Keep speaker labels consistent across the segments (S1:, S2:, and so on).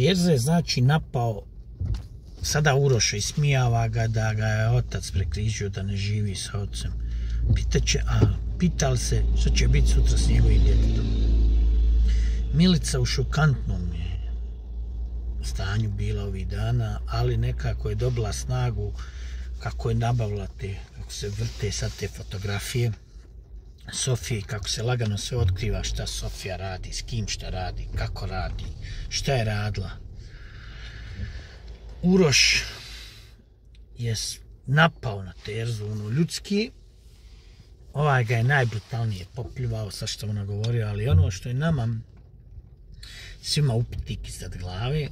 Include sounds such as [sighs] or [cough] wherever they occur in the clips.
S1: Terza je znači napao sada Uroša ismijava ga da ga je otac prekrižio da ne živi sa ocem. Pitaće, a pital se što će biti sutra s njegovim djetetom. Milica u šokantnom je stanju bila ovih dana, ali nekako je dobila snagu kako je nabavila te, kako se vrte sad te fotografije Sofije, kako se lagano sve otkriva šta Sofija radi, s kim šta radi, kako radi, šta je radila. Uroš je napao na Terzu, ono, ljudski, ovaj ga je najbrutalnije popljivao sa što ona govorio, ali ono što je nama svima upitnik iznad glave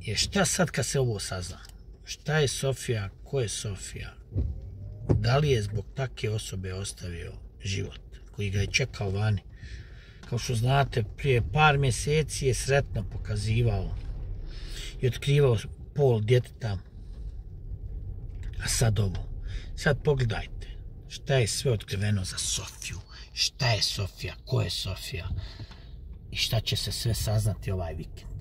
S1: je šta sad kad se ovo sazna? Šta je Sofija? Ko je Sofija? Da li je zbog takve osobe ostavio život koji ga je čekao vani? Kao što znate, prije par mjeseci je sretno pokazivao i otkrivao pol djeteta. A sad ovo. Sad pogledajte šta je sve otkriveno za Sofiju. Šta je Sofija? Ko je Sofija? I šta će se sve saznati ovaj vikend.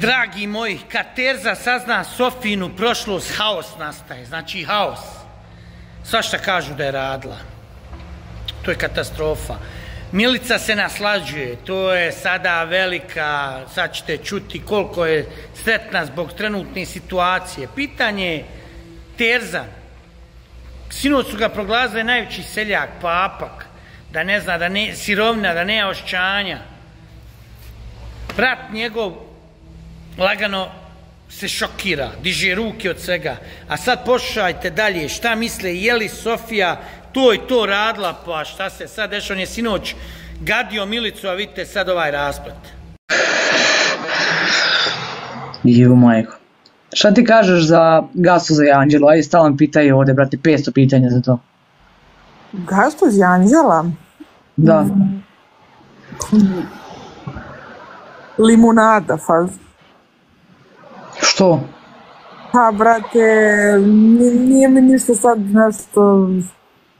S1: Dragi moji, kad Terza sazna Sofinu prošlost, haos nastaje. Znači haos. Svašta kažu da je radila. To je katastrofa. Milica se naslađuje, to je sada velika, sad ćete čuti koliko je sretna zbog trenutne situacije. Pitanje je, Terza, sinoć su ga proglazili najveći seljak, papak, da ne zna, da ne, sirovina, da nema ošćanja. Brat njegov lagano se šokira, diže ruke od svega. A sad pošajte dalje, šta misle, je li Sofija to i to radila, pa šta se sad dešava, on je sinoć gadio Milicu, a vidite sad ovaj rasplet.
S2: Ju majko. Šta ti kažeš za gasu za Anđelo? Ajde, stalan pitaju ovde, brate, 500 pitanja za to.
S3: Gastu za Anđela?
S2: Da.
S3: Limunada, faz.
S2: Što?
S3: Pa, brate, nije mi ništa sad nešto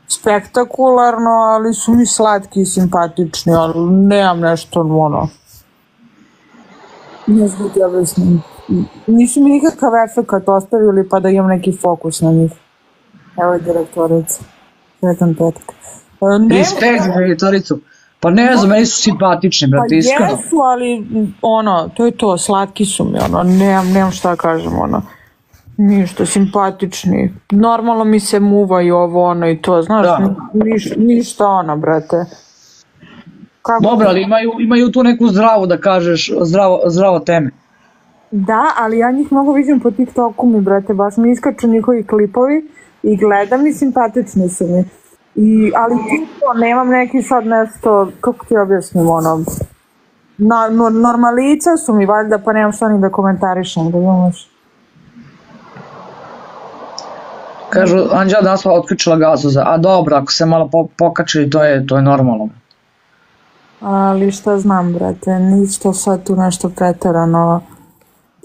S3: spektakularno, ali su mi slatki i simpatični, ali nemam nešto, ono, ne znam ti objasnim. Nisu mi nikakav efekt ostavili pa da imam neki fokus na njih. Evo je direktorica. Sretan petak.
S2: Ne, Respekt direktoricu. Pa ne znam, meni su simpatični, brate,
S3: pa
S2: iskreno.
S3: jesu, ali ono, to je to, slatki su mi, ono, nemam, nemam šta kažem, ono, ništa, simpatični. Normalno mi se muva i ovo, ono, i to, znaš,
S2: Da.
S3: niš, ništa ono, brate. Kako
S2: Dobro, ali imaju, imaju tu neku zdravu, da kažeš, zdravo, zdravo teme.
S3: Da, ali ja njih mnogo vidim po TikToku mi, brate, baš mi iskaču njihovi klipovi i gledam i simpatični su mi. I, ali tisto, nemam neki sad nešto, kako ti objasnim, ono, na, no, normalica su mi valjda, pa nemam šta ni da komentarišem, da imaš.
S2: Kažu, Anđela danas pa otključila gazoza. A dobro, ako se malo po, pokačili, to je, to je normalno.
S3: Ali šta znam, brate, ništa sad tu nešto preterano.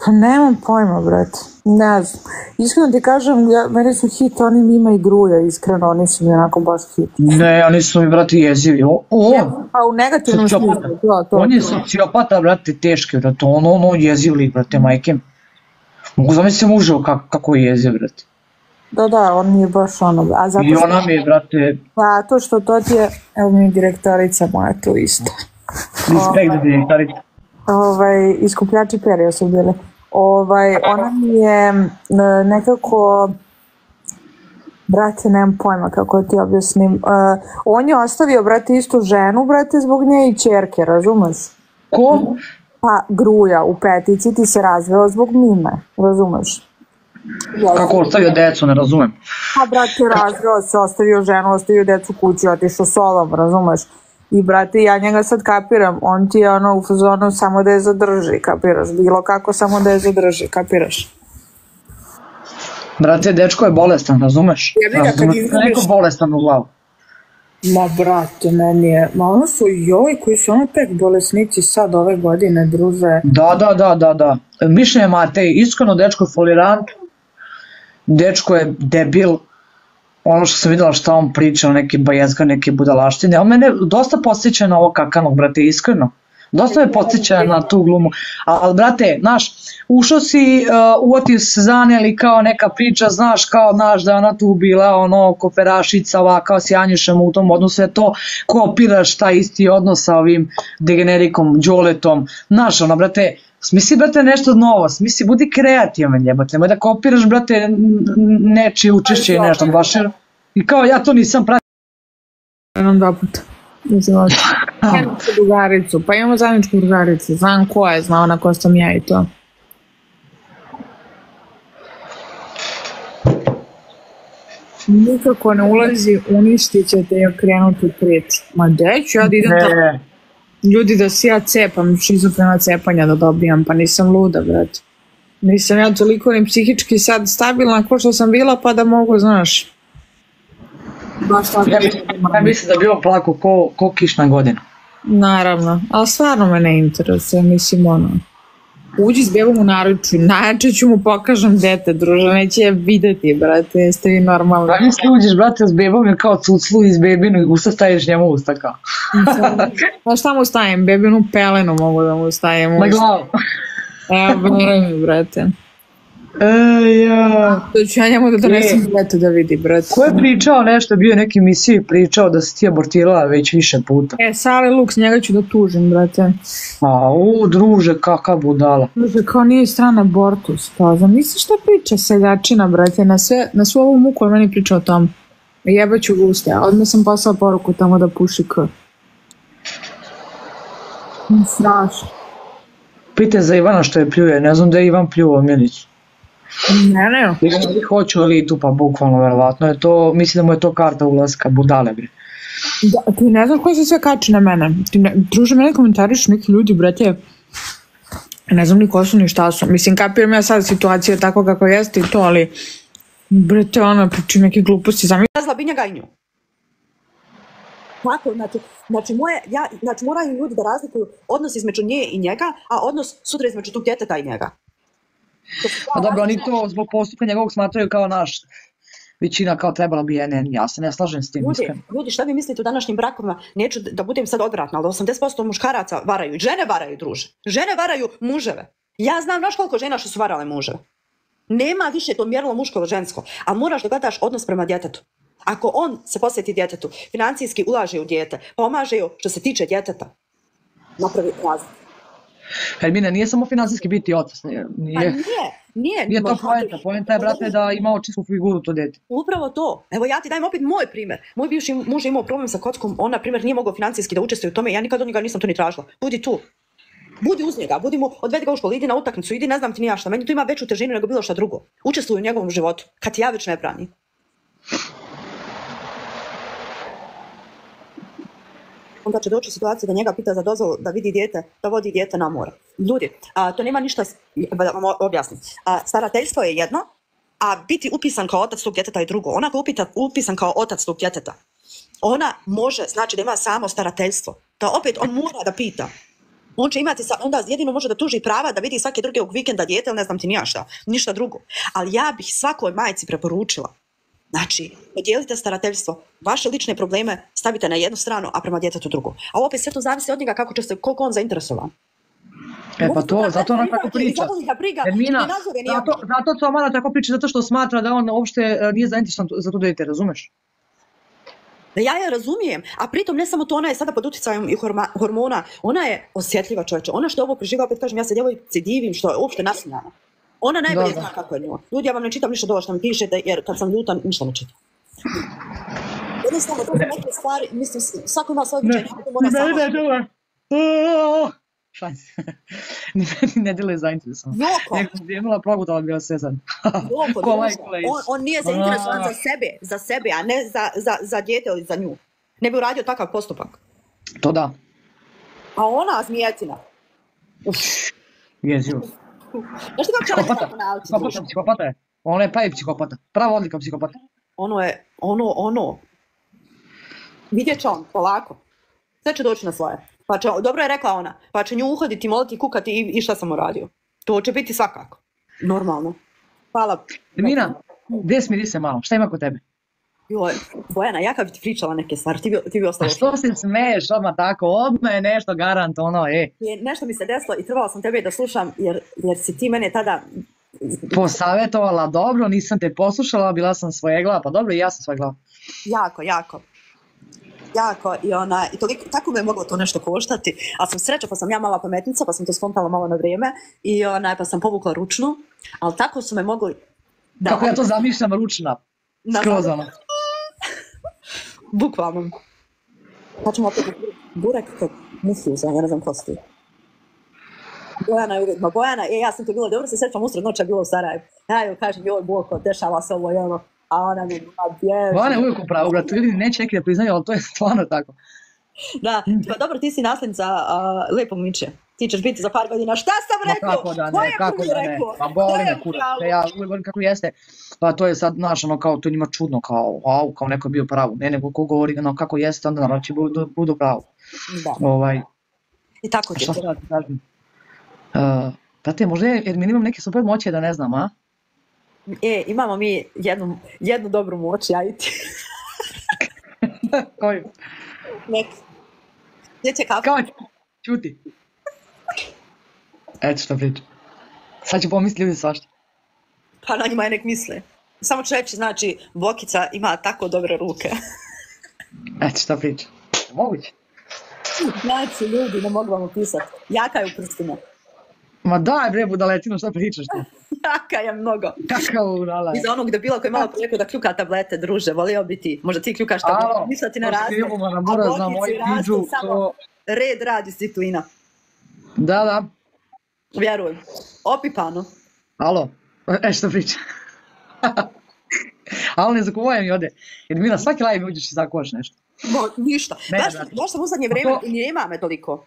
S3: Pa nemam pojma, brate. Ne znam. Iskreno ti kažem, ja, meni su hit, oni mi ima i gruja, iskreno, oni su mi onako baš hit.
S2: Ne, oni su mi, brate, jezivi. O, o,
S3: Pa u negativnom smislu, to, to.
S2: on je
S3: to.
S2: sociopata, brate, teški, brate, ono, ono, jeziv lik, brate, majke. Mogu zamisliti muževo kako, kako je jeziv, brate.
S3: Da, da, on je baš ono, a zato
S2: I
S3: što,
S2: ona mi je, brate,
S3: zato što to ti je, evo mi je direktorica moja tu isto.
S2: respekt da direktorica.
S3: Ovaj, iskupljači perija su bili. Ovaj, ona mi je nekako, brate, nemam pojma kako da ti objasnim. Uh, on je ostavio, brate, istu ženu, brate, zbog nje i čerke, razumeš?
S2: Ko?
S3: Pa, gruja u petici ti se razveo zbog mime, razumeš?
S2: Kako ostavio decu, ne razumem.
S3: A brate, razveo se, ostavio ženu, ostavio decu kući, otišao solom, razumeš? I brate, ja njega sad kapiram, on ti je ono u fazonu samo da je zadrži, kapiraš? Bilo kako samo da je zadrži, kapiraš?
S2: Brate, dečko je bolestan, razumeš?
S3: Jebi ga, kad izgubiš-
S2: Neko bolestan u glavu.
S3: Ma brate, meni je, ma ono su joj koji su ono tek bolesnici sad ove godine, druže.
S2: Da, da, da, da, da. Mišljenje Matej, iskreno dečko je folirant, dečko je debil, ono što sam videla šta on priča, neke bajezga, neke budalaštine, on mene dosta podsjeća na ovo kakanog, brate, iskreno. Dosta me podsjeća na tu glumu. Ali, brate, znaš, ušao si, uh, uvatio se zaneli kao neka priča, znaš, kao, znaš, da ona tu bila, ono, koferašica, ova, kao s Janjušem u tom odnosu, je to kopiraš taj isti odnos sa ovim degenerikom, Đoletom, znaš, ono, brate, smisli, brate, nešto novo, smisli, budi kreativan, jebate, nemoj da kopiraš, brate, nečije učešće i nešto, baš je, i kao, ja to nisam pratio,
S3: Jednom dva puta. u životu. Imam neku drugaricu, pa imamo zajedničku drugaricu, znam ko je, zna ona ko sam ja i to. Nikako ne ulazi, uništit ćete i okrenuti priču. Ma deću, ja da idem tamo ljudi da se ja cepam, šizofrena cepanja da dobijam, pa nisam luda, brate. Nisam ja toliko ni psihički sad stabilna ko što sam bila, pa da mogu, znaš. Baš tako.
S2: ja mislim, ja mislim da bi on plako ko, ko kišna godina.
S3: Naravno, ali stvarno me ne interesuje, mislim ono. Uđi s bebom u naručju, najjače ću mu pokažem dete, druže, neće je videti, brate, jeste vi normalni.
S2: Da misli uđeš, brate, s bebom je kao cuclu iz bebinu i usta staviš njemu usta kao.
S3: Pa šta mu stavim, bebinu pelenu mogu da mu stavim. u
S2: Na glavu.
S3: Evo, veruj mi, brate.
S2: E, ja.
S3: To ću ja njemu da donesem dete da vidi, brate.
S2: Ko je pričao nešto, bio je neki emisiji pričao da si ti abortirala već više puta.
S3: E, Sale Lux, njega ću da tužim, brate.
S2: A, u, druže, kakav budala.
S3: Kaže, kao nije stran abortus. Pa, zamisli šta priča seljačina, brate, na, sve, na svu ovu muku on meni priča o tom. Jebaću ga uste, a odmah sam poslala poruku tamo da puši k. Strašno.
S2: Pite za Ivana što je pljuje, ne znam da je Ivan pljuo Milicu.
S3: Ne, ne.
S2: Ili hoću elitu, pa bukvalno, verovatno je to, mislim da mu je to karta ulaska, budale bre.
S3: Da, ti ne znam ko se sve kači na mene. Ti ne, druže, mene komentariš neki ljudi, brate, ne znam ni ko su ni šta su. Mislim, kapiram ja sad situaciju tako kako jeste i to, ali brate, ono, pričam neke gluposti. Zamisli
S4: razlabinja ga i nju. Tako, znači, znači, moje, ja, znači moraju ljudi da razlikuju odnos između nje i njega, a odnos sutra između tog djeteta i njega.
S2: Pa dobro, oni to zbog postupka njegovog smatraju kao naš, većina kao trebala bi NN, ja se ne slažem s tim,
S4: Ljudi,
S2: iskreno.
S4: ljudi, šta vi mislite u današnjim brakovima? Neću da- budem sad odvratna, ali 80% muškaraca varaju. Žene varaju, druže. Žene varaju muževe. Ja znam, znaš koliko žena što su varale muževe. Nema više to mjerilo muško ili žensko, a moraš da gledaš odnos prema djetetu. Ako on se posveti djetetu, financijski ulaže u dijete, pomaže ju što se tiče djeteta, napravi razliku.
S2: Hermina, nije samo finansijski biti otac, nije,
S4: Pa
S2: nije,
S4: nije, nije.
S2: nije to poenta, poenta je, brate, da ima očisku figuru to dete.
S4: Upravo to. Evo ja ti dajem opet moj primjer. Moj bivši muž je imao problem sa kockom, on na primjer nije mogao financijski da učestvuje u tome, ja nikad od njega nisam to ni tražila. Budi tu. Budi uz njega, budi mu, odvedi ga u školu, idi na utakmicu, idi ne znam ti ni ja šta. Meni to ima veću težinu nego bilo šta drugo. Učestvuj u njegovom životu, kad ti ja već ne brani. Onda će doći u situaciju da njega pita za dozvolu da vidi dijete, da vodi dijete na more. Ljudi, a, to nema ništa, da vam objasnim. A, starateljstvo je jedno, a biti upisan kao otac tog djeteta je drugo. Ona ako je upisan kao otac tog djeteta, ona može, znači da ima samo starateljstvo. Da opet on mora da pita. On će imati, sa, onda jedino može da tuži prava da vidi svake druge vikenda dijete ili ne znam ti ni ja šta, ništa drugo. Ali ja bih svakoj majci preporučila, znači, podijelite starateljstvo, vaše lične probleme stavite na jednu stranu, a prema djetetu drugu. A opet sve to zavisi od njega kako će se, koliko on zainteresovan.
S2: E pa to, zato ona tako priča.
S4: ni
S2: zato, zato to ona tako priča, zato što smatra da on uopšte e, nije zainteresovan za to dete, razumeš?
S4: Da ja je razumijem, a pritom ne samo to, ona je sada pod utjecajem i hormona, ona je osjetljiva čovječe. Ona što je ovo preživa, opet kažem, ja se djevojci divim što je uopšte nasmijana. Ona najbolje
S2: Da, da.
S4: zna kako je nju. Ljudi, ja vam ne čitam ništa dovoljno što mi pišete, jer kad sam ljuta, ništa ne čitam. Jednostavno, to su neke stvari, mislim, svako ima svoje viđenje, samo...
S2: Šalim se. Ni [laughs] meni ne djeluje zainteresovan.
S4: Joko,
S2: bi imala progutala bi bila sve sad.
S4: Joko, on, on nije zainteresovan za sebe, za sebe, a ne za, za, za dijete ili za nju. Ne bi uradio takav postupak.
S2: To da.
S4: A ona zmijetina.
S2: Jezivo.
S4: Znaš ti kako čovjek
S2: Psihopata.
S4: tako nauči,
S2: Psihopata, psihopata je. Ona je pravi psihopata. Prava odlika psihopata.
S4: Ono je, ono, ono. Vidjet će on, polako. Sve će doći na svoje. Pa će, dobro je rekla ona, pa će nju uhoditi, moliti, kukati i, i šta sam uradio. To će biti svakako. Normalno. Hvala.
S2: Mina, gdje smiri se malo? Šta ima kod tebe?
S4: Joj, Bojana, ja kad bi ti pričala neke stvari, ti bi, ti bi
S2: A
S4: ostala.
S2: što se smeješ odmah tako? Odmah je nešto garant, ono, e.
S4: Je, nešto mi se desilo i trebala sam tebe da slušam jer, jer si ti mene tada
S2: Posavjetovala, dobro, nisam te poslušala, bila sam svoje glava, pa dobro, i ja sam svoje glava.
S4: jako, jako jako i ona, i toliko, tako me je moglo to nešto koštati, ali sam sreća pa sam ja mala pametnica pa sam to skontala malo na vrijeme i ona, pa sam povukla ručnu, ali tako su me mogli da,
S2: Kako ja to zamišljam ručna,
S4: Na-
S2: skroz ono.
S4: Bukvalno. Pa ćemo opet burek kod Mufuza, ja ne znam ko si ti. Bojana je uvijek, ma Bojana, e, ja sam to bilo, dobro se sjećam, usred noća bilo u Sarajevu. Ja joj kažem, joj, Boko, dešava se ovo i ono, a ona mi, ma bježi.
S2: Ona je uvijek u pravu, brate, ljudi neće neki da priznaju, ali to je stvarno tako.
S4: Da, pa dobro, ti si nasljednica uh, lijepog Miće. Ti ćeš biti za par godina. Šta sam
S2: Ma
S4: rekao?
S2: kako da ne,
S4: je
S2: kako da ne,
S4: rekao?
S2: pa boli me kurac, te ja uvijek kako jeste, pa to je sad, znaš, ono, kao, to njima čudno, kao, wow, kao neko je bio pravo, ne, nego ko govori, ono, kako jeste, onda naravno će budu, budu pravo.
S4: Da.
S2: Ovaj,
S4: I tako ti.
S2: šta sad da ti kažem? Uh, brate, možda je, jer mi imam neke super moće da ne znam, a?
S4: E, imamo mi jednu, jednu dobru moć, ja i ti.
S2: Koju?
S4: Nek. Gdje će kafu?
S2: Kao, čuti. Eto što pričam. Sad ću pomisliti ljudi svašta.
S4: Pa na njima je nek misle. Samo ću reći, znači, Bokica ima tako dobre ruke. [laughs]
S2: Eto što pričam. Moguće.
S4: Znači, ljudi, ne mogu vam opisati. Jaka je u prstima.
S2: Ma daj bre budaletino, šta pričaš ti? [laughs]
S4: Jaka je mnogo.
S2: Kakav udala
S4: I
S2: je.
S4: za onog debila koji je malo rekao da kljuka tablete, druže, volio bi ti. Možda ti kljukaš
S2: Alo,
S4: tablete, ništa ti
S2: na
S4: A
S2: buraz na
S4: Bokici
S2: moju
S4: raste
S2: pidžu,
S4: samo
S2: to-
S4: red, rad, disciplina.
S2: Da, da.
S4: Vjerujem. Opipano.
S2: Alo, e što priča? [laughs] Ali ne zakuvaj mi ode. Jer mi na svaki live uđeš i zakuvaš nešto.
S4: Mo, ništa.
S2: Ne,
S4: baš, sam u zadnje
S2: Pa
S4: vrijeme,
S2: to-
S4: nema me toliko.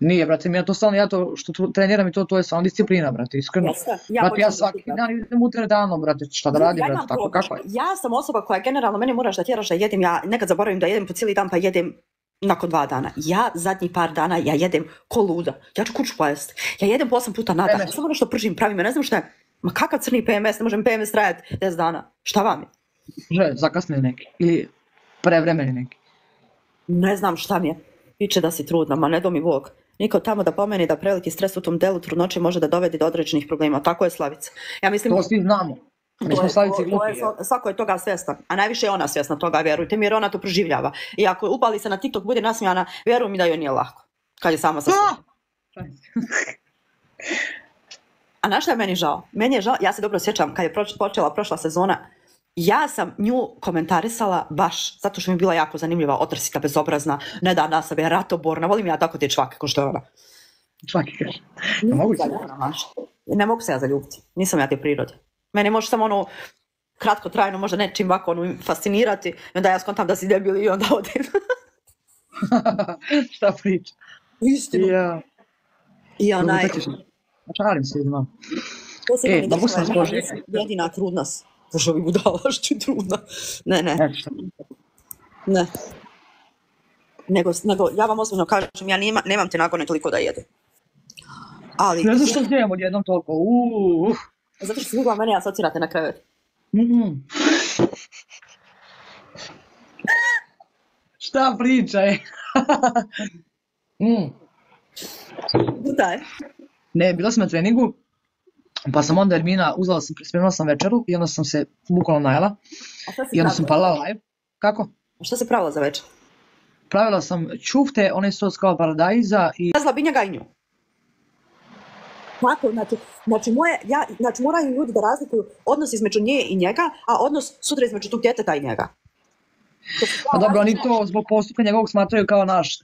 S2: Nije, brate, mi ja to stalno, ja to što treniram i to, to je samo disciplina, brate, iskreno.
S4: Jeste, ja
S2: brate, ja
S4: počnem
S2: svaki
S4: da
S2: dan idem u teretanu, brate, šta da radim,
S4: ja
S2: brate, tako,
S4: problem.
S2: kako je?
S4: Ja sam osoba koja generalno, mene moraš da tjeraš da jedem, ja nekad zaboravim da jedem po cijeli dan pa jedem nakon dva dana. Ja zadnjih par dana, ja jedem ko luda. Ja ću kuću pojesti. Ja jedem po osam puta na dan. Samo nešto pržim, pravim, ja ne znam šta je. Ma kakav crni PMS, ne možem PMS trajati 10 dana. Šta vam je?
S2: Že, zakasnili neki. Ili prevremeni neki.
S4: Ne znam šta mi je. Piče da si trudna, ma ne do mi Bog. Niko tamo da pomeni da preliti stres u tom delu trudnoće može da dovedi do određenih problema. Tako je Slavica. Ja mislim,
S2: To svi znamo. Mi smo slavici glupi.
S4: je sva- svako je toga svjestan, a najviše je ona svjesna toga, vjerujte mi, jer ona to proživljava. I ako upali se na TikTok, bude nasmijana, vjeruj mi da joj nije lako. Kad je sama sa sobom. A na šta je meni žao? Meni je žao, ja se dobro sjećam, kad je počela prošla sezona, ja sam nju komentarisala baš zato što mi je bila jako zanimljiva, otrsita, bezobrazna, ne da na sebe, ratoborna, volim ja tako te čvake, ko što je ona.
S2: Kaže. Ne mogu se.
S4: Ne mogu se ja zaljubiti. Nisam ja te prirode. Mene može samo ono kratko trajno možda nečim ovako ono, fascinirati i onda ja skontam da si debil i onda odem. [laughs]
S2: Šta priča?
S4: Istinu.
S2: Ja.
S4: I onaj,
S2: ćeš. Čarim se, idem
S4: to se
S2: E,
S4: dešava,
S2: sam
S4: jedina trudna. S- Bože, ovi budala, što je trudna. Ne, ne, ne. Nego, nego ja vam ozbiljno kažem, ja nima, nemam te nagone toliko da jedem. Ali,
S2: Ne znam što zbijem odjednom toliko. Uuu.
S4: zato što se mene asocirate na krevet.
S2: Mhm. Šta pričaj? mm.
S4: Da je.
S2: Ne, bila sam na treningu, pa sam onda Ermina, uzela sam, spremila sam večeru i onda sam se bukvalno najela
S4: A šta si
S2: i onda sam palila live. Kako?
S4: A Šta se pravila za večer?
S2: Pravila sam čufte, onaj sos kao paradajza i
S4: Vezla bi njega i nju. Tako, znači, znači, moje, ja, znači moraju ljudi da razlikuju odnos između nje i njega, a odnos sutra između tog djeteta i njega. Su
S2: Pa dobro, oni to zbog postupka njegovog smatraju kao naš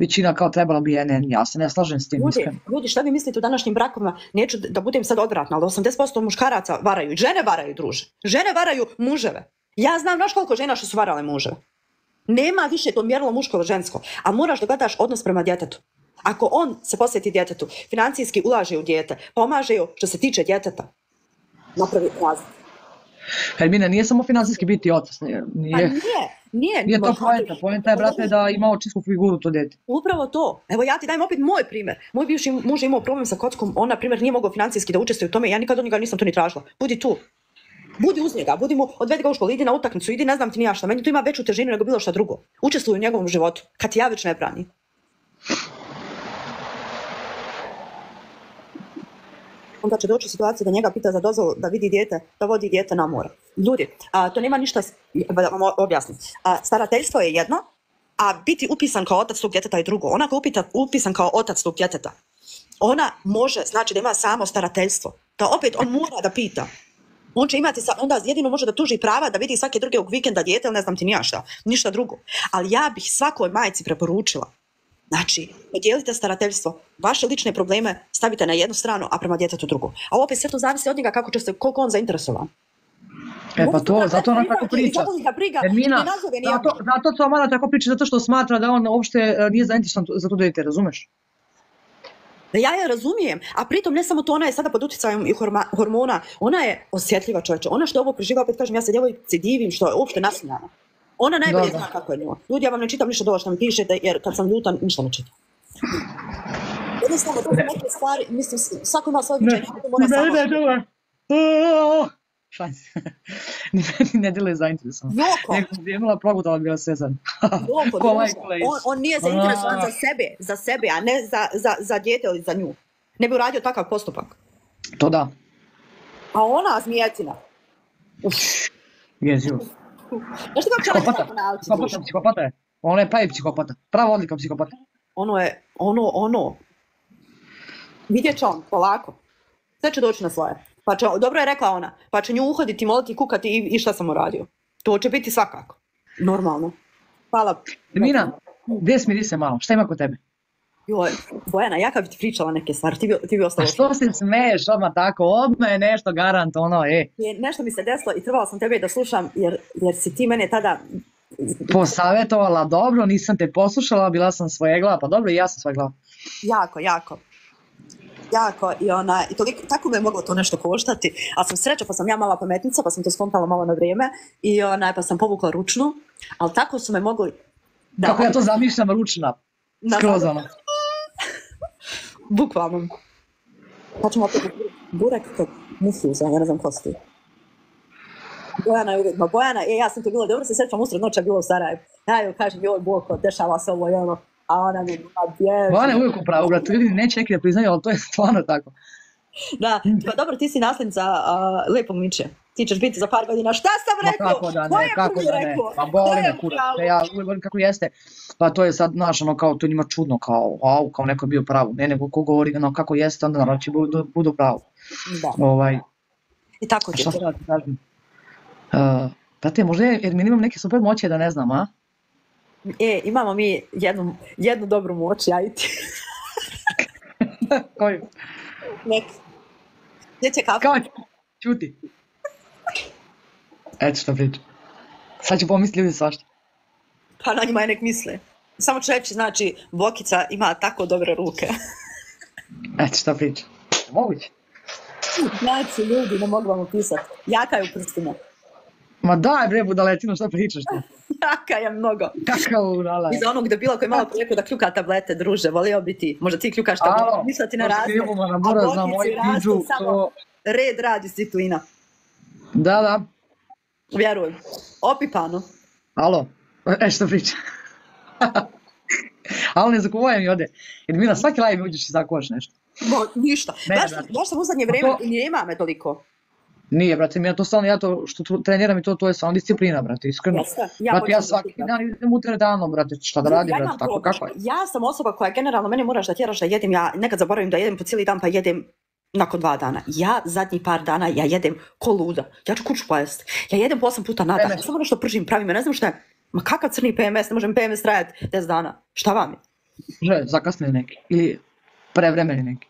S2: većina kao trebala bi NN, ja se ne slažem s tim
S4: Ljudi,
S2: iskreno.
S4: ljudi, šta vi mislite u današnjim brakovima? Neću da budem sad odvratna, ali 80% muškaraca varaju. Žene varaju, druže. Žene varaju muževe. Ja znam, znaš koliko žena što su varale muževe. Nema više to mjerilo muško ili žensko. A moraš da gledaš odnos prema djetetu. Ako on se posjeti djetetu, financijski ulaže u dijete, pomaže joj što se tiče djeteta, napravi razliku.
S2: Hermina, nije samo financijski biti otac, nije,
S4: Pa
S2: nije,
S4: nije, nije.
S2: to
S4: možda-
S2: poenta. Poenta je, brate, da ima očisku figuru to dete.
S4: Upravo to. Evo ja ti dajem opet moj primjer. Moj bivši muž je imao problem sa kockom, on na primjer nije mogao financijski da učestvuje u tome, ja nikad od njega nisam to ni tražila. Budi tu. Budi uz njega, budi mu, odvedi ga u školu, idi na utakmicu, idi ne znam ti ni ja šta. Meni to ima veću težinu nego bilo šta drugo. Učestvuj u njegovom životu, kad ti ja već ne brani. Onda će doći u situaciju da njega pita za dozvolu da vidi dijete, da vodi dijete na more. Ljudi, a, to nema ništa, da vam objasnim. A, starateljstvo je jedno, a biti upisan kao otac tog djeteta je drugo. Ona je upita, upisan kao otac tog djeteta, ona može, znači da ima samo starateljstvo. Da opet on mora da pita. On će imati, sa, onda jedino može da tuži prava da vidi svake druge vikenda dijete ili ne znam ti ni ja šta, ništa drugo. Ali ja bih svakoj majci preporučila, znači, podijelite starateljstvo, vaše lične probleme stavite na jednu stranu, a prema djetetu drugu. A opet sve to zavisi od njega kako će se, koliko on zainteresovan.
S2: E pa to, zato ona tako priča.
S4: ni
S2: zato, zato to ona tako priča, zato što smatra da on uopšte e, nije zainteresovan za to dete, razumeš?
S4: Da ja je razumijem, a pritom ne samo to, ona je sada pod utjecajem i hormona, ona je osjetljiva čovječe. Ona što ovo preživa, opet kažem, ja se djevojci divim što je uopšte nasmijana. Ona najbolje
S2: Da, da.
S4: zna kako je njoj. Ljudi, ja vam ne čitam ništa dovoljno što mi pišete, jer kad sam ljuta, ništa ne čitam. Jednostavno, to su neke stvari, mislim, svako ima svoj viđenje, to mora samo...
S2: Šalim se. Ni [laughs] meni ne djeluje zainteresovan.
S4: Joko,
S2: Neko bi imala progutala bi bila sve sad.
S4: Joko, on, on nije zainteresovan za sebe, za sebe, a ne za, za, za dijete ili za nju. Ne bi uradio takav postupak.
S2: To da,
S4: A ona zmijetina.
S2: jezivo.
S4: Znaš ti kako
S2: Psihopata,
S4: tako nauči,
S2: psihopata, psihopata je. Ona je pravi psihopata. Prava odlika psihopata.
S4: ono je, ono, ono, vidjet će on, polako. Sve će doći na svoje. Pa će, dobro je rekla ona, pa će nju uhoditi, moliti, kukati i, i šta sam uradio. To će biti svakako. Normalno. Hvala.
S2: Mina, gdje smiri se malo? Šta ima kod tebe?
S4: Joj, Bojana, ja kad bi ti pričala neke stvari, ti bi, ti bi
S2: A
S4: ostalo.
S2: što se smeješ odmah tako? Odmah je nešto garant, ono, e.
S4: Je, nešto mi se desilo i trebala sam tebe da slušam, jer, jer si ti mene tada...
S2: Posavjetovala, dobro, nisam te poslušala, bila sam svoje glava, pa dobro, i ja sam svoje glava.
S4: Jako, jako. Jako, i ona, i toliko, tako me je moglo to nešto koštati, ali sam sreća, pa sam ja mala pametnica, pa sam to skontala malo na vrijeme, i ona, pa sam povukla ručnu, ali tako su me mogli... Da,
S2: Kako ja to zamišljam, ručna,
S4: Na-
S2: skroz ono.
S4: Bukvalno. Pa ćemo opet burek kod Mufuza, ja ne znam ko si ti. Bojana je uvijek, ma Bojana, e, ja sam to bilo, dobro se sjećam, usred noća bilo u Sarajevu. Ja joj kažem, joj, Boko, dešava se ovo i ono, a ona mi ma bježi.
S2: Ona je uvijek u pravu, brate, ljudi neće neki da priznaju, ali to je stvarno tako. [laughs]
S4: Da, pa dobro, ti si nasljednica uh, lijepog Miće. Ti ćeš biti za par godina. Šta sam
S2: Ma
S4: rekao?
S2: kako da
S4: Ko
S2: ne,
S4: je
S2: kako da ne,
S4: rekao?
S2: pa boli me kurac, te ja uvijek govorim kako jeste, pa to je sad, znaš, ono, kao, to njima čudno, kao, au, kao neko je bio pravo, ne, nego ko govori, ono, kako jeste, onda naravno će budu, budu pravo.
S4: Da.
S2: Ovaj,
S4: I tako ti.
S2: šta sad da ti kažem? Uh, brate, možda je, jer mi imam neke super moće da ne znam, a?
S4: E, imamo mi jednu, jednu dobru moć, ja i ti. [laughs]
S2: Koju?
S4: Nek. Gdje će kafu?
S2: Kao, čuti. Eto što pričam. Sad ću pomisliti ljudi svašta.
S4: Pa na njima je nek misle. Samo ću reći, znači, Bokica ima tako dobre ruke. [laughs]
S2: Eto što pričam. Moguće.
S4: Znači, ljudi, ne mogu vam opisati. Jaka je u prstima.
S2: Ma daj bre budaletino šta pričaš ti? [laughs]
S4: Jaka je mnogo.
S2: Kakav udala
S4: I za onog debila koji je malo prije rekao da kljuka tablete, druže, volio bi ti. Možda ti kljukaš
S2: Alo,
S4: tablete, ništa ti ne
S2: to
S4: raste.
S2: skrivamo na
S4: A
S2: buraz na
S4: Bokici
S2: moju
S4: raste
S2: pidžu,
S4: samo
S2: to-
S4: red, rad, disciplina.
S2: Da, da.
S4: Vjerujem. Opipano.
S2: Alo, e što priča? [laughs] Ali ne zakuvaj mi ode. Jer mi na svaki live uđeš i zakuvaš nešto.
S4: Bo, ništa.
S2: Ne,
S4: baš, baš sam u zadnje
S2: Pa
S4: vrijeme,
S2: to-
S4: nema me toliko.
S2: Nije, brate, mi ja to stalno, ja to što treniram i to, to je samo disciplina, brate, iskreno.
S4: Jeste, ja
S2: brate, ja
S4: počnem
S2: svaki
S4: disciplina.
S2: dan idem u teretanu, brate, šta da radim,
S4: ja
S2: brate, tako
S4: problem.
S2: kako je.
S4: Ja sam osoba koja generalno mene moraš da tjeraš da jedem, ja nekad zaboravim da jedem po cijeli dan pa jedem nakon dva dana. Ja zadnji par dana ja jedem ko luda. Ja ću kuću pojesti. Ja jedem po osam puta na dan. Samo nešto pržim, pravim, ja ne znam šta je. Ma kakav crni PMS, ne možem PMS trajati 10 dana. Šta vam je?
S2: Že, zakasnili neki. Ili prevremeni neki.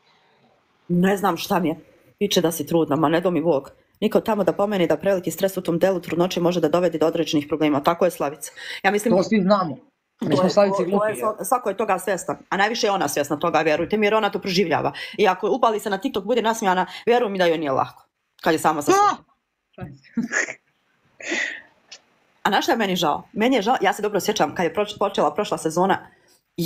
S4: Ne znam šta mi je. Piče da si trudna, ma ne do mi Bog. Niko tamo da pomeni da preveliki stres u tom delu trudnoće može da dovedi do određenih problema. Tako je Slavica. Ja mislim,
S2: To svi znamo. Mi smo slavici glupi.
S4: je sva- svako je toga svjestan. A najviše je ona svjesna toga, vjerujte mi, jer ona to proživljava. I ako upali se na TikTok, bude nasmijana, vjeruj mi da joj nije lako. Kad je sama sa sobom. A na šta je meni žao? Meni je žao, ja se dobro sjećam kad je počela prošla sezona,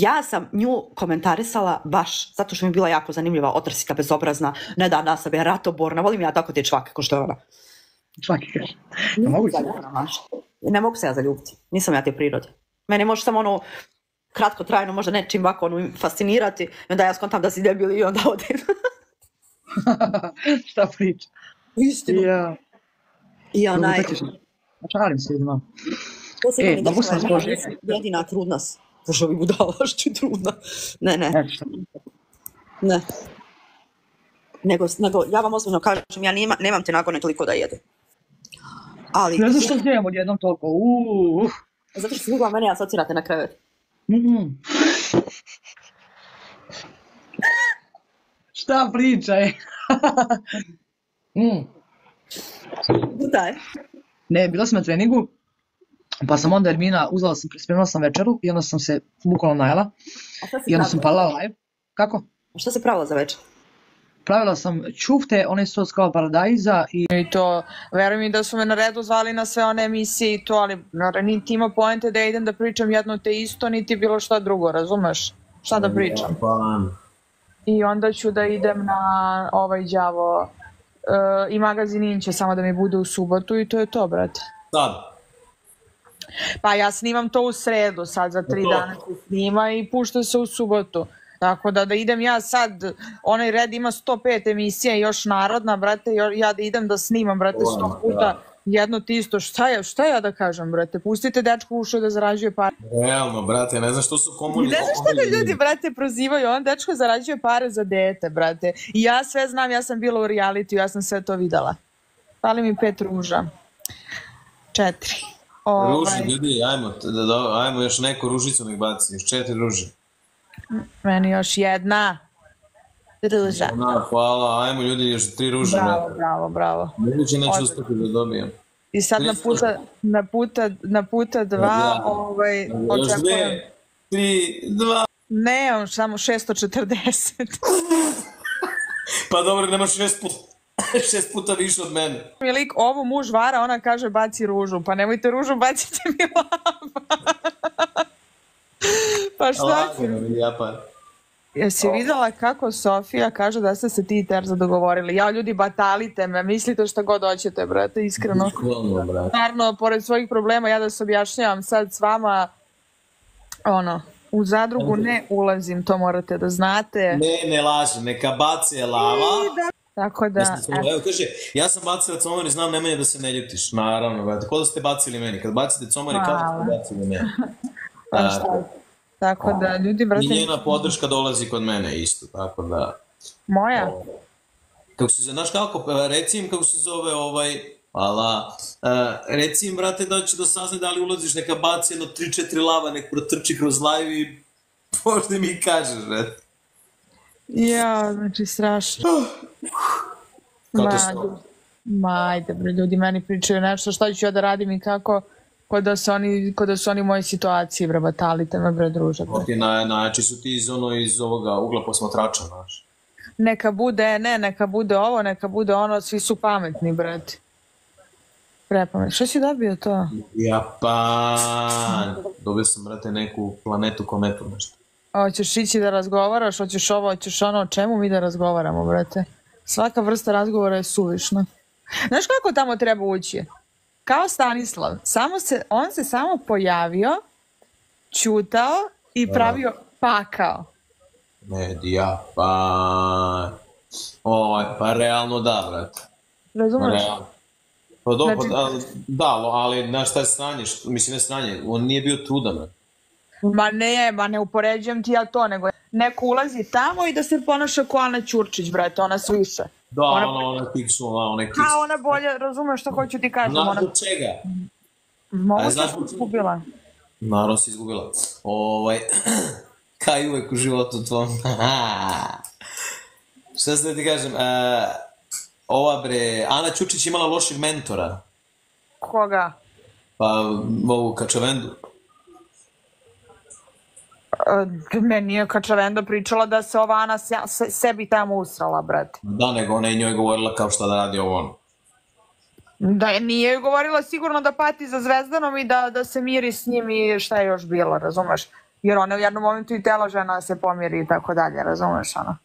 S4: ja sam nju komentarisala baš zato što mi je bila jako zanimljiva, otrsita, bezobrazna, ne da na sebe, ratoborna, volim ja tako te čvake, ko što je ona.
S2: Svaki kaže. Ne mogu se.
S4: Ne mogu se ja zaljubiti, nisam ja te prirode. Mene može samo ono kratko trajno, možda nečim ovako ono, fascinirati, i onda ja skontam da si debil i onda odem. [laughs]
S2: Šta priča?
S4: Istinu.
S2: Ja.
S4: I onaj,
S2: Lupećeš. Šalim se, idem
S4: to se
S2: E,
S4: meni
S2: mogu sam složiti.
S4: jedina trudna s- Bože, ovi budala, što je trudna. Ne, ne. Ne. Nego, nego ja vam ozbiljno kažem, ja nima, nemam te nagone toliko da jedem. Ali,
S2: Ne znam što snijem odjednom toliko. Uuu.
S4: zato što se uglavnom mene asocirate na krevet.
S2: Mhm. Šta pričaj? [laughs] mm.
S4: Da je.
S2: Ne, bila sam na treningu, pa sam onda Ermina, uzela sam, spremila sam večeru i onda sam se bukvalno najela i onda sam palila live. Kako?
S4: A šta si pravila za večer?
S2: Pravila sam čufte, one sos kao paradajza i
S3: I to, veruj mi da su me na redu zvali na sve one emisije i to, ali naravno, niti ima poente da idem da pričam jedno te isto, niti bilo šta drugo, razumeš? Šta da pričam?
S5: Japan.
S3: I onda ću da idem na ovaj đavo e, i magazin Inće, samo da mi bude u subotu i to je to, brate.
S5: Sad.
S3: Pa ja snimam to u sredu, sad za tri
S5: To.
S3: dana se snima i pušta se u subotu. Tako da da idem ja sad, onaj red ima 105 emisija i još narodna, brate, ja da idem da snimam, brate,
S5: Ojma,
S3: 100 puta
S5: da.
S3: jedno ti isto. Šta ja, šta ja da kažem, brate? Pustite dečku ušao da zarađuje pare.
S5: Realno, brate, ne znam što su komuni...
S3: ne znaš šta da ljudi, brate, prozivaju, on dečko zarađuje pare za dete, brate. I ja sve znam, ja sam bila u realitiju, ja sam sve to videla. Fali mi pet ruža. Četiri.
S5: Ruži,
S3: Ovaj,
S5: ljudi, ajmo, da, da, ajmo još neku ružicu nek baci, još četiri ruže.
S3: meni još jedna. Ruža.
S5: Na, hvala, ajmo ljudi, još tri ruže.
S3: Bravo,
S5: brate.
S3: bravo, bravo.
S5: Moguće neću uspjeti da dobijem.
S3: I sad na puta, na puta, na puta dva,
S5: Da.
S3: ovaj,
S5: Još
S3: očekujem.
S5: dve, tri, dva.
S3: Ne, on samo 640. [laughs]
S5: Pa dobro, nemaš šest puta, [laughs] šest puta više od mene.
S3: Mi lik, ovo muž vara, ona kaže baci ružu. Pa nemojte ružu, bacite [laughs] mi lava. [laughs] pa šta ću?
S5: Lagano, Japan.
S3: Jesi videla kako Sofija kaže da ste se ti i Terza dogovorili? Ja, ljudi, batalite me, mislite šta god hoćete, brate, iskreno.
S5: Bukvalno, brate.
S3: Stvarno, pored svojih problema, ja da se objašnjavam sad s vama, ono, u zadrugu ne ulazim, to morate da znate.
S5: Ne, ne lažem, neka baci lava.
S3: Tako da,
S5: Ja sam samo-
S3: eto.
S5: evo, kaže, ja sam bacila comar i znam Nemanja da se ne ljutiš. Naravno, brate. Ko da ste bacili meni? Kad bacite comar i kada
S3: Hvala.
S5: ste bacili meni? [laughs]
S3: Pa šta? Tako da, ljudi, brate,
S5: I njena podrška dolazi kod mene isto, tako da...
S3: moja,
S5: Kako se, znaš kako, e, reci im kako se zove ovaj, hvala, uh, reci im, brate, da će da sazne da li ulaziš, neka baci jedno 3-4 lava, nek protrči kroz live i [laughs] možda mi kažeš, brate.
S3: Ja, znači, strašno. [sighs]
S5: Katastrofa.
S3: ma, ajde, bre, ljudi meni pričaju nešto, šta ću ja da radim i kako, kod da su oni, kod da su oni u mojoj situaciji, bre, batalite me, bre, druže, bre.
S5: Ti na, najjači su ti iz, ono, iz ovoga ugla posmatrača, znaš.
S3: Neka bude, ne, neka bude ovo, neka bude ono, svi su pametni, brate. Prepamet. Što si dobio to?
S5: Japan! Dobio sam, brate, neku planetu kometu, nešto.
S3: Hoćeš ići da razgovaraš, hoćeš ovo, hoćeš ono, o čemu mi da razgovaramo, brate? Svaka vrsta razgovora je suvišna. Znaš kako tamo treba ući? Kao Stanislav, samo se, on se samo pojavio, čutao i pravio pakao.
S5: Ne, Japan. Oj, pa realno da, brate.
S3: Razumeš?
S5: Realno. Pa dobro,
S3: Znači-
S5: ali, da, ali znaš šta je sranje, mislim ne sranje, on nije bio trudan.
S3: Ma ne, ma ne upoređujem ti ja to, nego neko ulazi tamo i da se ponaša kao Ana Ćurčić, brate, ona sviše.
S5: Da,
S3: Ona-
S5: ona, ona kiksu, ona, ona kiksu.
S3: A ona bolje, razumeš što hoću ti kažem,
S5: Znaš
S3: ona
S5: zbog čega?
S3: mogu se izgubila.
S5: Naravno si izgubila. Ovaj, [clears throat] Kao i uvek u životu tvom. [laughs] Šta se da ti kažem, e, ova bre, Ana Ćučić imala lošeg mentora,
S3: Koga?
S5: pa ovu Kačavendu.
S3: E, Meni je Kačavenda pričala da se ova Ana se, se- sebi tamo usrala, brate.
S5: Da, nego ona je njoj govorila kao šta da radi ovo ono.
S3: Da je nije joj govorila sigurno da pati za Zvezdanom i da, da se miri s njim i šta je još bilo, razumeš? Jer ona je u jednom momentu i tela žena se pomiri i tako dalje, razumeš ono?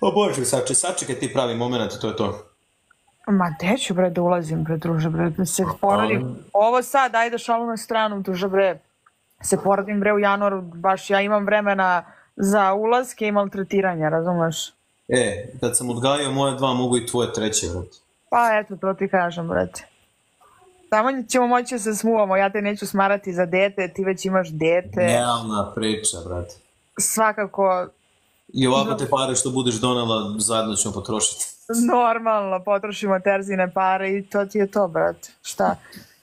S5: Pa bože, sačekaj, sačekaj ti pravi moment to je to.
S3: Ma gde ću bre da ulazim bre druže bre da se porodim. Ovo sad ajde šalu na stranu druže bre. Se porodim bre u januaru, baš ja imam vremena za ulaske i maltretiranja, razumeš?
S5: E, kad sam odgajao moje dva, mogu i tvoje treće, vrati.
S3: Pa eto, to ti kažem, brate. Samo ćemo moći da se smuvamo, ja te neću smarati za dete, ti već imaš dete.
S5: Realna priča, brate.
S3: Svakako,
S5: I ovako te pare što budeš donela, zajedno ćemo potrošiti.
S3: normalno, potrošimo terzine pare i to ti je to, brate. Šta?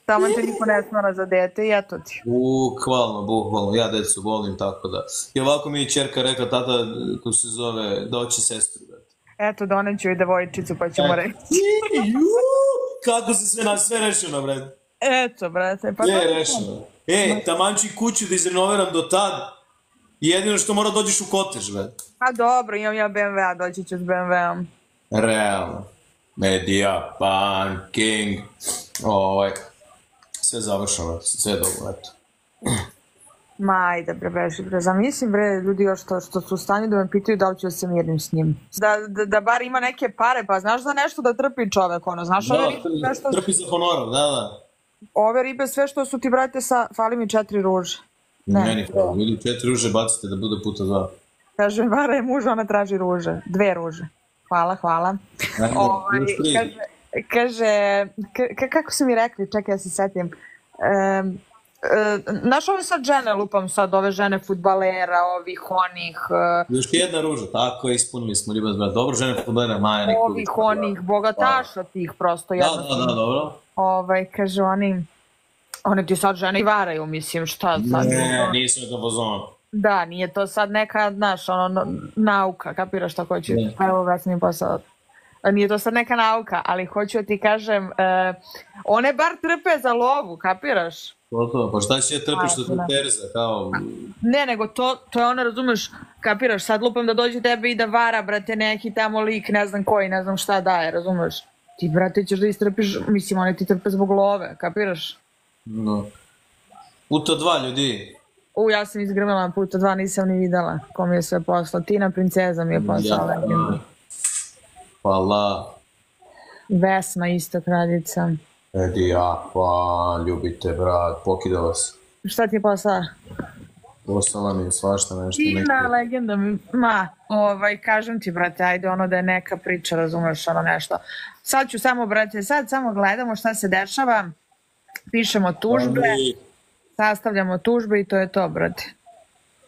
S3: Tamo te niko ne smara za dete i eto ti.
S5: Bukvalno, bukvalno, ja decu volim, tako da. I ovako mi je čerka rekla, tata, kako se zove, doći sestru, brate.
S3: Eto, doneću i devojčicu pa ćemo reći.
S5: Ju, Kako se sve na sve rešeno, brate.
S3: Eto, brate, pa
S5: je
S3: to.
S5: rešeno. E, tamanči kuću da izrenoviram do tad. Jedino što mora dođeš u kotež, brate.
S3: Pa dobro, imam ja BMW-a, doći ću s BMW-om.
S5: Realno. Media, banking, ovaj, sve završeno, sve dobro, eto.
S3: Ma ajde bre, beži bre, zamislim bre ljudi još to što su u stanju da me pitaju da li ću da se mirim s njim. Da, da, da bar ima neke pare, pa znaš da nešto da trpi čovek, ono, znaš ove
S5: Da,
S3: ribe, sve što,
S5: trpi za honorom, da, da.
S3: ove ribe sve što su ti brate sa, fali mi četiri ruže. Ne,
S5: Meni hvala, ili četiri ruže bacite da bude puta dva.
S3: Kaže, Vara je muž, ona traži ruže, dve ruže. Hvala, hvala.
S5: Ajde,
S3: Ovaj, kaže, kaže ka- ka- kako su mi rekli, čekaj ja se setim, um, Znaš ove sad žene, lupam sad, ove žene futbalera, ovih, onih, e,
S5: Još jedna ruža, tako je, ispunili smo ljubav, brat. Dobro, žene futbolera, Maja Nikolić.
S3: ovih, onih, bogataša tih prosto
S5: Da,
S3: jednostavno.
S5: da, da, dobro.
S3: Ovaj, kaže oni, one ti sad žene i varaju, mislim, šta sad?
S5: Ne, nisam to pozvan.
S3: Da, nije to sad neka, znaš, ono, no- nauka, kapiraš šta hoću? Evo, već mi posao. Nije to sad neka nauka, ali hoću da ti kažem, e, one bar trpe za lovu, kapiraš?
S5: Gotovo, pa šta će trpiš što
S3: Da.
S5: te terza, kao...
S3: Ne, nego to, to je ono, razumeš, kapiraš, sad lupam da dođe tebe i da vara, brate, neki tamo lik, ne znam koji, ne znam šta daje, razumeš? Ti, brate, ćeš da istrpiš, mislim, one ti trpe zbog love, kapiraš?
S5: No. Puta dva ljudi.
S3: U, ja sam izgrmela puta dva, nisam ni videla ko mi je sve poslao. Tina princeza mi je poslala.
S5: Ja. Hvala.
S3: Vesna isto kraljica.
S5: Edi, ja, pa, ljubite, brat, pokida vas.
S3: Šta ti je poslala?
S5: Poslala mi je svašta nešto.
S3: Tina,
S5: neko-
S3: legenda mi. Ma, ovaj, kažem ti, brate, ajde ono da je neka priča, razumeš, ono nešto. Sad ću samo, brate, sad samo gledamo šta se dešava. Pišemo tužbe, sastavljamo tužbe i to je to, brate.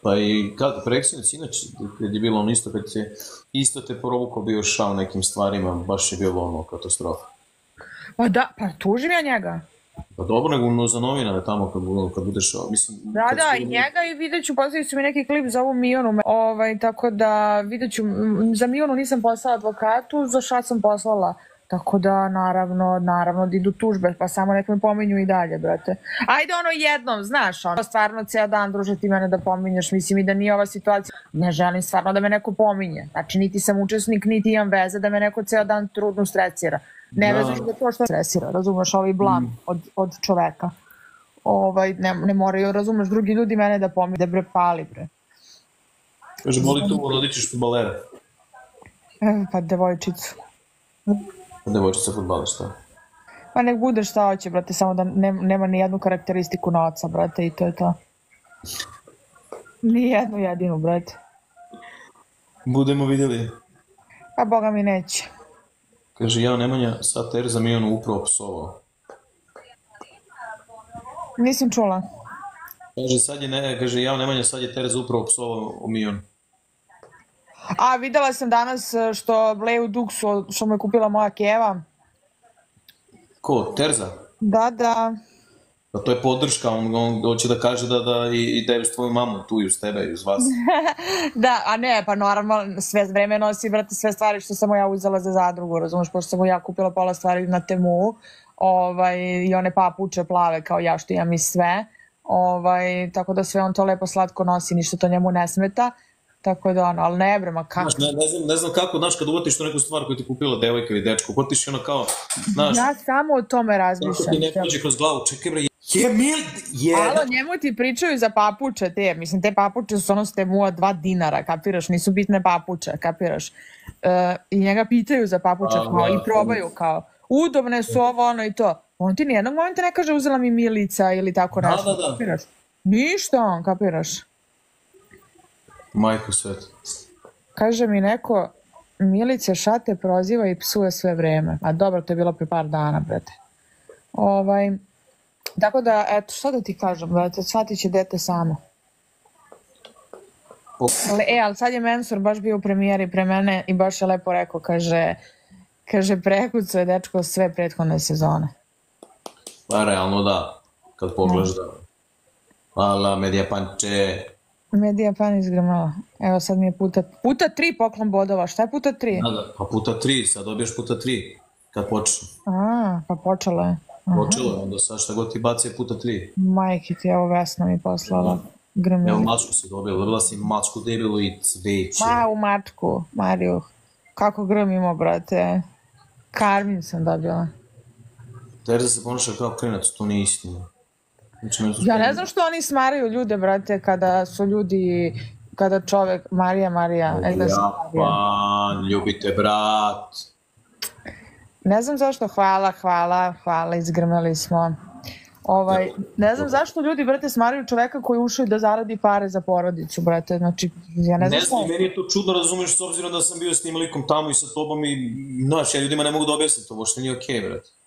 S5: Pa i kako, preksinac, inače, kad je bilo ono isto, kad se isto te provukao bio šao nekim stvarima, baš je bilo ono katastrofa.
S3: Pa da, pa tužim ja njega.
S5: Pa dobro, nego no, za novinare tamo kad, bu- kad budeš, mislim...
S3: Da,
S5: kad
S3: da,
S5: su-
S3: i njega i vidjet ću, poslali su mi neki klip za ovu Mionu, ovaj, tako da vidjet ću, za Mionu nisam poslala advokatu, za šta sam poslala, tako da naravno, naravno da idu tužbe, pa samo nek me pominju i dalje, brate. Ajde ono jednom, znaš, ono, stvarno ceo dan druže ti mene da pominješ, mislim i da nije ova situacija, ne želim stvarno da me neko pominje, znači niti sam učesnik, niti imam veze da me neko ceo dan trudno stresira. Ne
S5: Da.
S3: vezano za to što stresira, razumeš, ovaj blam od, od čoveka ovaj, ne, ne moraju, razumeš, drugi ljudi mene da pomiju, da bre pali, bre.
S5: Kaže, boli tu, rodit ćeš futbalera.
S3: E, pa devojčicu.
S5: Devojčica futbaler, šta?
S3: Pa nek bude šta hoće, brate, samo da ne, nema ni jednu karakteristiku na oca, brate, i to je to. Ni jednu jedinu, brate.
S5: Budemo vidjeli.
S3: Pa boga mi neće.
S5: Kaže, ja Nemanja, sad Terza mi je ono upravo psovao.
S3: Nisam čula.
S5: Kaže, sad je, ne, kaže, ja Nemanja, sad je Terza upravo psovao u Mion.
S3: A, videla sam danas e, što bleju duksu, što mu je kupila moja keva.
S5: Ko, Terza?
S3: Da, da.
S5: Da to je podrška, on, on hoće da kaže da, da i, i da je uz tvoju mamu tu i uz tebe i uz vas. [laughs]
S3: Da, a ne, pa normalno sve vreme nosi, brate, sve stvari što sam ja uzela za zadrugu, razumeš, pošto sam ja kupila pola stvari na temu, ovaj, i one papuče plave kao ja što imam i sve, ovaj, tako da sve on to lepo slatko nosi, ništa to njemu ne smeta, tako da ono, ali ne bre, ma kako.
S5: Znaš, ne, ne, znam, ne znam kako, znaš, kad uvatiš tu neku stvar koju ti kupila devojka ili dečko, uvatiš i ono kao, znaš,
S3: Ja samo o tome
S5: kako
S3: razmišljam.
S5: ti ne prođe kroz glavu, čekaj bre, je mil, je,
S3: Alo, njemu ti pričaju za papuče te, mislim, te papuče su ono ste mua dva dinara, kapiraš, nisu bitne papuče, kapiraš. E, I njega pitaju za papuče,
S5: A,
S3: kao,
S5: da,
S3: i probaju, kao, udobne su ovo, ono i to. On ti nijednog momenta ne kaže uzela mi milica ili tako
S5: Da,
S3: nešto,
S5: da, da.
S3: kapiraš. Ništa on, kapiraš.
S5: Majko svet.
S3: Kaže mi neko, Milice šate proziva i psuje sve vreme. A dobro, to je bilo pre par dana, brate. Ovaj, tako da, eto, šta da ti kažem, brate, shvatit će dete samo. Ali, e, ali sad je Mensur baš bio u premijeri pre mene i baš je lepo rekao, kaže, kaže prekucao je dečko sve prethodne sezone.
S5: Pa realno da, kad pogledaš da. Hvala, medija panče.
S3: Medija pan izgrmala. Evo sad mi je puta, puta tri poklon bodova. Šta je puta tri?
S5: Da, da, pa puta tri, sad dobiješ puta tri. Kad počne.
S3: A, pa počelo je.
S5: Počelo je, onda sad šta god ti baci je puta tri.
S3: Majke ti, evo Vesna mi poslala.
S5: Evo
S3: Grmila.
S5: mačku si dobila, dobila si mačku debilu i cveće.
S3: Ma u mačku, Mariju. Kako grmimo, brate. Karmin sam dobila.
S5: Terza se ponaša kao klinac, to nije istina. Znači,
S3: Ja ne znam što oni smaraju ljude, brate, kada su ljudi, kada čovek, Marija, Marija, se Marija.
S5: Japan, ljubite brat.
S3: Ne znam zašto, hvala, hvala, hvala, izgrmeli smo. Ovaj, ne znam zašto ljudi, brate, smaraju čoveka koji ušao da zaradi pare za porodicu, brate, znači, ja ne znam
S5: Ne znam,
S3: šta.
S5: meni je to čudno, razumeš, s obzirom da sam bio s tim likom tamo i sa tobom i, znaš, ja ljudima ne mogu da objasnim to, možda nije okej, okay, brat.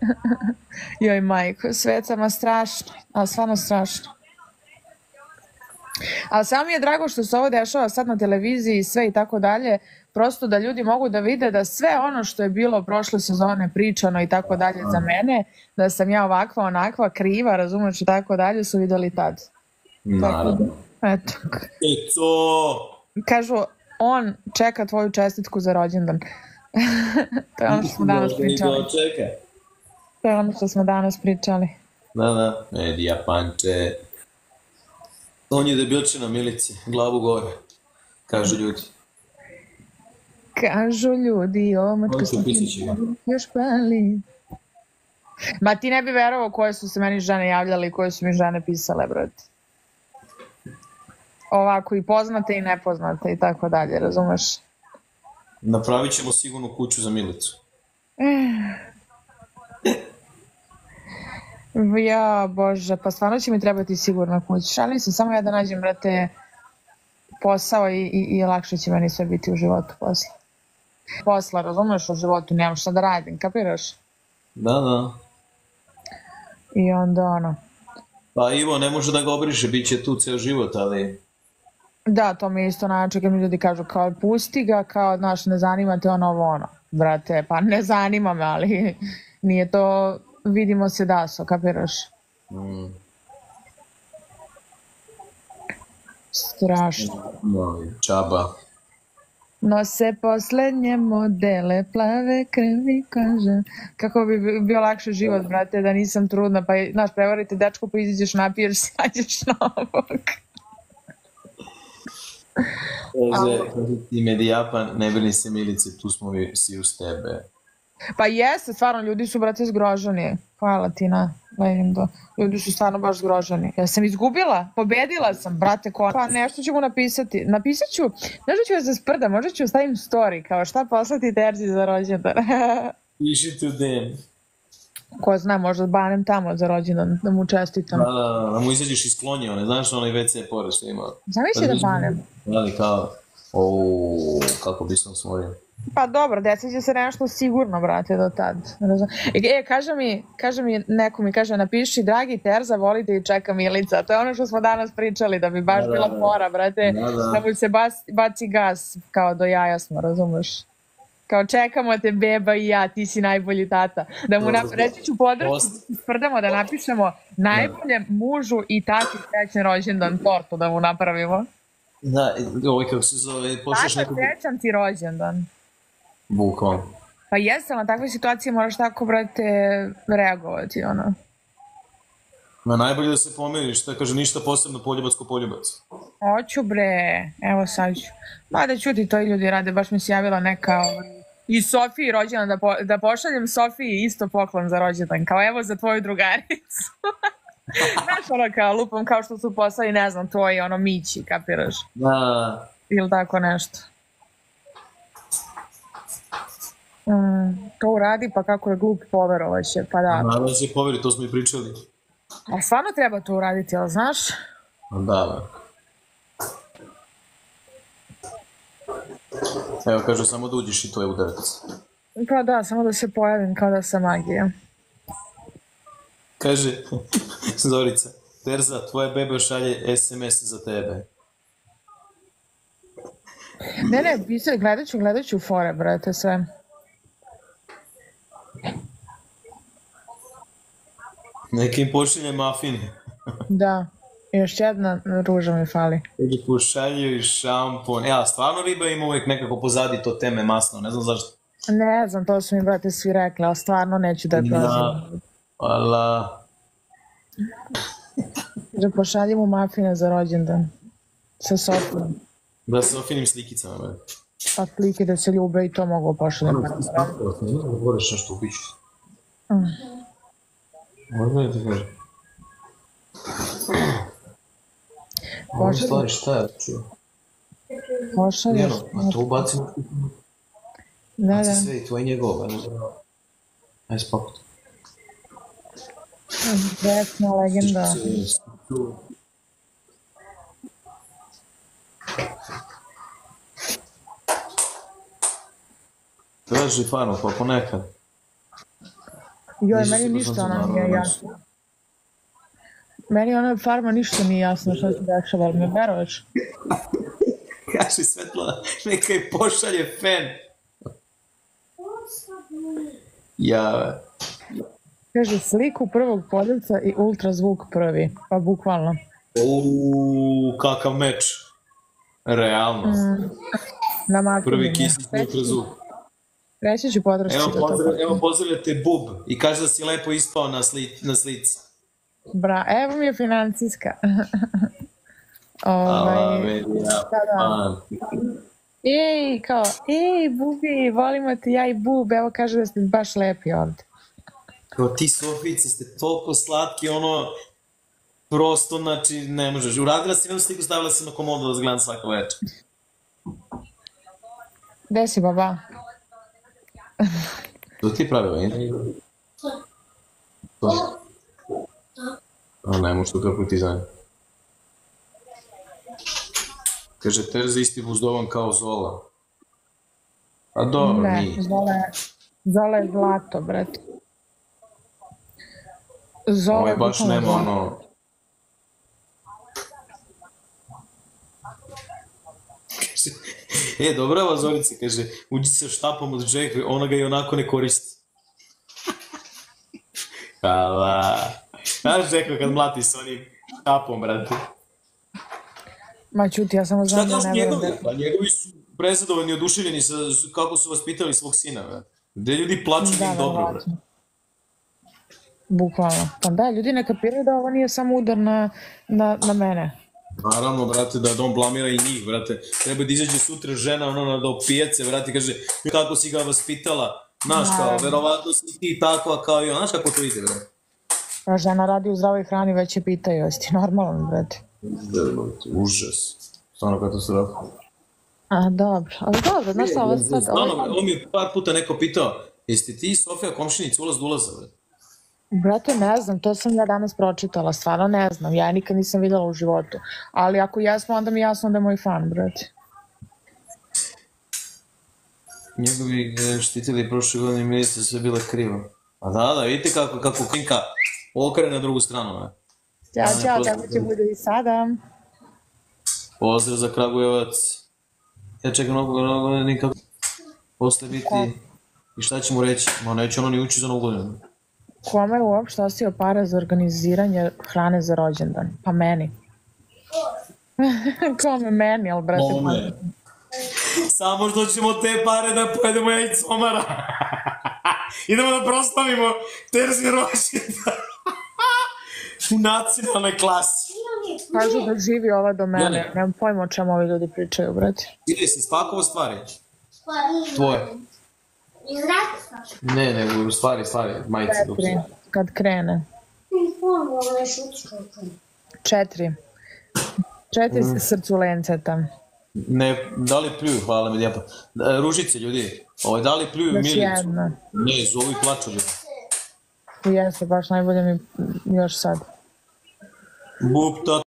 S5: [laughs]
S3: Joj, majko, svecama strašno, ali stvarno strašno. Ali samo mi je drago što se ovo dešava sad na televiziji i sve i tako dalje, prosto da ljudi mogu da vide da sve ono što je bilo prošle sezone pričano i tako dalje za mene, da sam ja ovakva, onakva, kriva, razumeš i tako dalje, su videli tad.
S5: Naravno.
S3: Eto,
S5: Eco!
S3: kažu, on čeka tvoju čestitku za rođendan. To je ono što smo danas pričali. To je ono što smo danas pričali.
S5: Da, da, medija panče. On je debilče na milici, glavu gore, kažu ljudi.
S3: Kažu ljudi, o matka
S5: će ga.
S3: još pali. Ma ti ne bi verovao koje su se meni žene javljale i koje su mi žene pisale, brate. Ovako i poznate i nepoznate i tako dalje, razumeš?
S5: Napravit ćemo sigurno kuću za milicu.
S3: Ja, bože, pa stvarno će mi trebati sigurno kuća. Šalim se, samo ja da nađem, brate, posao i, i, i lakše će meni sve biti u životu posle. Posla, razumeš, u životu nemam šta da radim, kapiraš?
S5: Da, da.
S3: I onda ono,
S5: Pa Ivo ne može da ga obriše, bit će tu ceo život, ali...
S3: Da, to mi je isto način kad mi ljudi kažu kao pusti ga, kao znaš ne zanima te ono ovo ono. Brate, pa ne zanima me, ali [laughs] nije to vidimo se daso, kapiraš?
S5: Mm.
S3: Strašno.
S5: Moj, čaba.
S3: Nose poslednje modele, plave krvi, kaže. Kako bi bi- bio lakše život, brate, da nisam trudna, pa, znaš, prevarite dečko, pa izađeš, napiješ, [laughs] sađeš novog.
S5: Kaže, ti medijapan, ne brini se milice, tu smo mi svi uz tebe.
S3: Pa jeste, stvarno, ljudi su, brate, zgroženi. Hvala ti na Levindo. Ljudi su stvarno baš zgroženi. Ja sam izgubila, pobedila sam, brate, ko... Pa nešto ću mu napisati. Napisat ću, da ću vas zasprda, možda ću stavim story, kao šta poslati Terzi za rođendan. [laughs]
S5: Piši tu dem.
S3: Ko zna, možda banem tamo za rođendan, da mu čestitam.
S5: Da, da, da mu izađeš iz klonje, znaš onaj WC pored što ima.
S3: Zamisli da banem.
S5: Ali kao, o, kako bi sam smorio.
S3: Pa dobro, deca će se nešto sigurno, brate, do tad. E, kaže mi, kaže mi, neko mi kaže, napiši, dragi Terza, volite i čeka Milica. To je ono što smo danas pričali, da bi baš
S5: Da, da,
S3: bila
S5: da.
S3: fora, brate,
S5: Da, da.
S3: da mu se bas, baci gas, kao do jaja smo, razumeš? Kao čekamo te beba i ja, ti si najbolji tata. Da mu nap... reći ću podršku,
S5: Post-
S3: da sprdamo da napišemo najboljem mužu i tati srećan rođendan tortu da mu napravimo.
S5: Da, ovaj kako se zove, pošleš
S3: Tata,
S5: nekog...
S3: srećan ti rođendan.
S5: Bukvalno.
S3: Pa jeste, na takvoj situaciji moraš tako, brate, reagovati, ono.
S5: Ma najbolje da se pomiriš, šta kaže ništa posebno poljubac ko poljubac.
S3: Hoću bre, evo sad ću. Pa da čuti, to i ljudi rade, baš mi se javila neka ovaj, i Sofiji rođendan, da, po, da pošaljem Sofiji isto poklon za rođendan, kao evo za tvoju drugaricu. [laughs] Znaš ono kao lupom, kao što su poslali, ne znam, tvoji ono mići, kapiraš?
S5: Da,
S3: Ili tako nešto. Mm, to uradi, pa kako je glup poverovaće, pa da.
S5: naravno da će poveri, to smo i pričali.
S3: A stvarno treba to uraditi, jel znaš?
S5: Da, da. Evo kaže samo da uđeš i to je udarac.
S3: Pa da, samo da se pojavim kao da sam magija.
S5: Kaže, [laughs] Zorica, Terza, tvoja beba šalje SMS za tebe.
S3: Ne, ne, pisao, gledat ću, gledat ću fore, brate, sve.
S5: Neki im pošalje mafine. [laughs]
S3: Da, još jedna ruža mi fali.
S5: Neki pošalju i šampon. E, a stvarno riba ima uvijek nekako pozadi to teme masno, ne znam zašto.
S3: Ne znam, to su mi, brate, svi rekli, ali stvarno neću da.
S5: Da. Hvala.
S3: Da pošaljem mu mafine za rođendan. Sa Sofijom.
S5: Da se ofinim slikicama, bre.
S3: Pa slike da se ljube i to mogu pošaljem.
S5: Govoriš nešto u piću. Možda je ti kaže. Ovo stvari šta je? čuo?
S3: Pošalješ.
S5: Njeno, a to ubacimo
S3: Da, da.
S5: sve i tvoje njegove. Ajde spakut.
S3: Vesna legenda.
S5: Traži farmu, pa ponekad.
S3: Joj, meni ništa ona nije jasno. Meni ona farma ništa nije jasno šta se dešava, ali me veruješ? [laughs]
S5: Kaži Svetlana, neka je pošalje fen. Ja,
S3: Kaže, sliku prvog poljevca i ultrazvuk prvi. Pa bukvalno.
S5: uuu, kakav meč. Realno.
S3: Na makinu.
S5: Prvi kisik ultrazvuk.
S3: Reći ću podršci
S5: Evo, pozdrav, evo pozdravljate Bub i kaže da si lepo ispao na, sli, na slici.
S3: Bra, evo mi je financijska.
S5: A, [laughs]
S3: ovaj,
S5: ja,
S3: da, da. ej, kao, ej, Bubi, volimo te ja i Bub, evo kaže da ste baš lepi ovde.
S5: Kao ti Sofice ste toliko slatki, ono, prosto, znači, ne možeš. Uradila si jednu sliku, stavila si na komodu da zgledam svako večer.
S3: Gde si, baba?
S5: To ti je pravila, je? To. A ne, možda kako ti. Kaže, Terza isti buzdovan kao Zola. A dobro,
S3: Ne,
S5: nije.
S3: Zola Zola je zlato, brate. Zola
S5: Ovo
S3: je
S5: baš nema
S3: zlato.
S5: ono... Kaže, [laughs] e, dobra ova Zorica, kaže, uđi sa štapom od Jacka, ona ga i onako ne koristi. [laughs] Hvala. Znaš Jacka kad mlati sa onim štapom, brate.
S3: Ma čuti, ja samo znam da ne verujem
S5: njegovi?
S3: da...
S5: Pa njegovi su prezadovani, oduševljeni sa s- kako su vaspitali svog sina, brate. Gde ljudi plaču
S3: Da,
S5: njim dobro, brate.
S3: Bukvalno. Pa da, ljudi ne kapiraju da ovo nije samo udar na, na, na mene.
S5: Naravno, brate, da, da on blamira i njih, brate. Treba da izađe sutra žena, ono, na do pijace, brate, kaže, kako si ga vaspitala, znaš, kao, verovatno si ti takva kao i on, znaš kako to ide, brate.
S3: Pa žena radi u zdravoj hrani, već je pitaju, jesi ti normalan, brate?
S5: Užas. Stvarno katastrofa.
S3: A, dobro. Ali dobro, znaš šta, ovo sad...
S5: Stvarno,
S3: Ovo,
S5: on mi je par puta neko pitao, jesi ti Sofija komšinica ulaz do ulaza, brate?
S3: brate, ne znam, to sam ja danas pročitala, stvarno ne znam, ja nikad nisam videla u životu. Ali ako jesmo, onda mi je jasno da je moj fan, brate.
S5: Njegovi e, štitili prošle godine milice sve bile krivo. A da, da, vidite kako, kako Kinka okrene na drugu stranu, ne?
S3: Ćao,
S5: ne,
S3: čao, tako će bude i sada.
S5: Pozdrav za Kragujevac. Ja čekam mnogo, mnogo, nikako. posle biti... I šta će mu reći? Ma neće ono ni ući za novu godinu.
S3: Kome je uopšte ostio pare za organiziranje hrane za rođendan? Pa meni. [laughs] Kome meni, ali brate,
S5: Kome? Samo što ćemo te pare da pojedemo jajc omara. [laughs] Idemo da proslavimo Terzin rođendan. U nacionalnoj klasi.
S3: kažu da živi ova do mene.
S5: Jeli?
S3: Nemam pojma o čemu ovi ljudi pričaju, brate.
S5: Ide si spakovo stvari? Tvoje? Ne, nego u stvari, stvari, majice. dok
S3: Četiri, kad krene. Četiri. Četiri se srcu lenceta.
S5: Ne, da li pljuju, hvala mi lijepo. Ružice, ljudi, ovaj, da li pljuju
S3: Još
S5: Milicu?
S3: jedna.
S5: Ne, zovu i plaču. ljudi.
S3: Jeste, baš najbolje mi još sad.
S5: Buk, to